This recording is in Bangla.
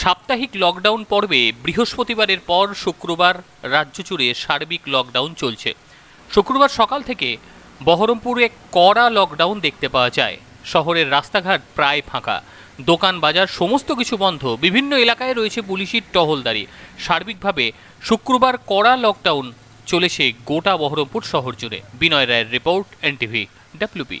সাপ্তাহিক লকডাউন পর্বে বৃহস্পতিবারের পর শুক্রবার রাজ্য জুড়ে সার্বিক লকডাউন চলছে। শুক্রবার সকাল থেকে বহরমপুরে কড়া লকডাউন দেখতে পাওয়া যায়। শহরের রাস্তাঘাট প্রায় ফাঁকা। দোকান বাজার সমস্ত কিছু বন্ধ। বিভিন্ন এলাকায় রয়েছে পুলিশের টহলদারি। সার্বিকভাবে শুক্রবার কড়া লকডাউন চলেছে গোটা বহরমপুর শহর জুড়ে। বিনয় রায়ের রিপোর্ট, এনটিভি, ডাব্লিউপি।